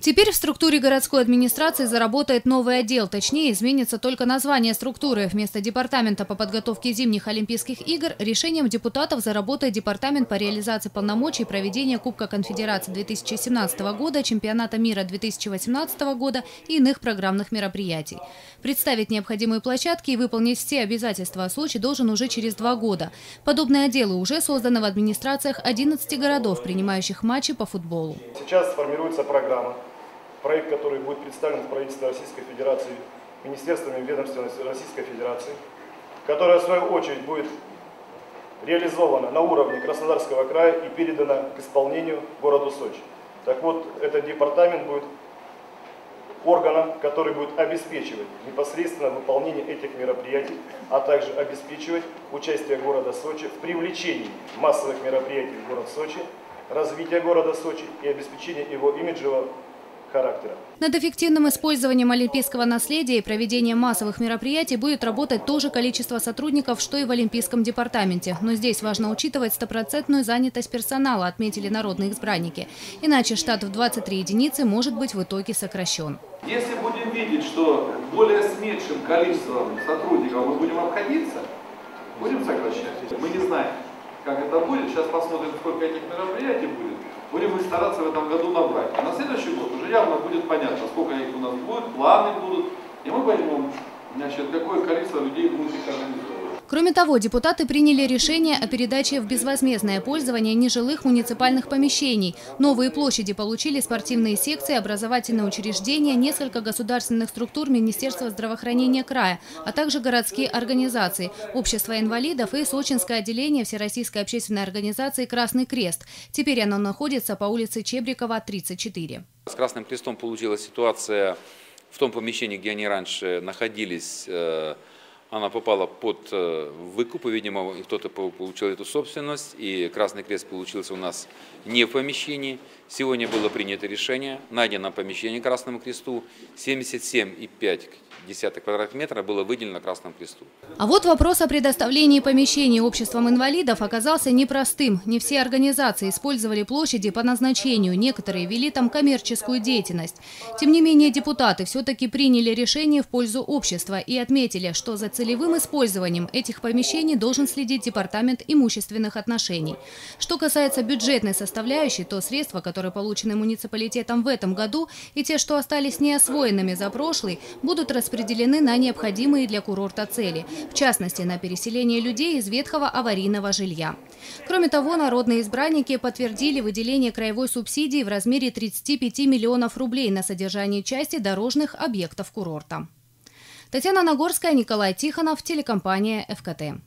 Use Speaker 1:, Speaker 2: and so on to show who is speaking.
Speaker 1: Теперь в структуре городской администрации заработает новый отдел. Точнее, изменится только название структуры. Вместо Департамента по подготовке зимних Олимпийских игр решением депутатов заработает Департамент по реализации полномочий проведения Кубка Конфедерации 2017 года, Чемпионата мира 2018 года и иных программных мероприятий. Представить необходимые площадки и выполнить все обязательства о Сочи должен уже через два года. Подобные отделы уже созданы в администрациях 11 городов, принимающих матчи по футболу.
Speaker 2: Сейчас формируется программа проект, который будет представлен в правительстве Российской Федерации министерствами и ведомствами Российской Федерации, которая в свою очередь будет реализована на уровне Краснодарского края и передана к исполнению городу Сочи. Так вот, этот департамент будет органом, который будет обеспечивать непосредственно выполнение этих мероприятий, а также обеспечивать участие города Сочи в привлечении массовых мероприятий в город Сочи, развитие города Сочи и обеспечение его имиджевого характера.
Speaker 1: Над эффективным использованием олимпийского наследия и проведением массовых мероприятий будет работать то же количество сотрудников, что и в Олимпийском департаменте. Но здесь важно учитывать стопроцентную занятость персонала, отметили народные избранники. Иначе штат в 23 единицы может быть в итоге сокращен.
Speaker 3: Если будем видеть, что более с меньшим количеством сотрудников мы будем обходиться, будем сокращать. Мы не знаем, как это будет. Сейчас посмотрим, сколько этих мероприятий будет будем стараться в этом году набрать. Явно будет понятно, сколько их у нас будет, планы будут, и мы поймем, значит, какое количество людей будет их организовывать.
Speaker 1: Кроме того, депутаты приняли решение о передаче в безвозмездное пользование нежилых муниципальных помещений. Новые площади получили спортивные секции, образовательные учреждения, несколько государственных структур Министерства здравоохранения края, а также городские организации, Общество инвалидов и Сочинское отделение Всероссийской общественной организации «Красный крест». Теперь оно находится по улице Чебрикова, 34.
Speaker 4: С Красным крестом получилась ситуация в том помещении, где они раньше находились, э, она попала под э, выкуп, и, видимо, кто-то получил эту собственность, и Красный Крест получился у нас не в помещении. Сегодня было принято решение, найдено помещение Красному Кресту, 77,5 десятых квадратных метра было выделено Красному Кресту.
Speaker 1: А вот вопрос о предоставлении помещений обществам инвалидов оказался непростым. Не все организации использовали площади по назначению, некоторые вели там коммерческую деятельность. Тем не менее, депутаты все-таки приняли решение в пользу общества и отметили, что за целевым использованием этих помещений должен следить Департамент имущественных отношений. Что касается бюджетной составляющей, то средства, которые получены муниципалитетом в этом году, и те, что остались неосвоенными за прошлый, будут распределены на необходимые для курорта цели, в частности, на переселение людей из ветхого аварийного жилья. Кроме того, народные избранники подтвердили выделение краевой субсидии в размере 35 миллионов рублей на содержание части дорожных объектов курорта. Татьяна Нагорская, Николай Тихонов, телекомпания «ФКТ».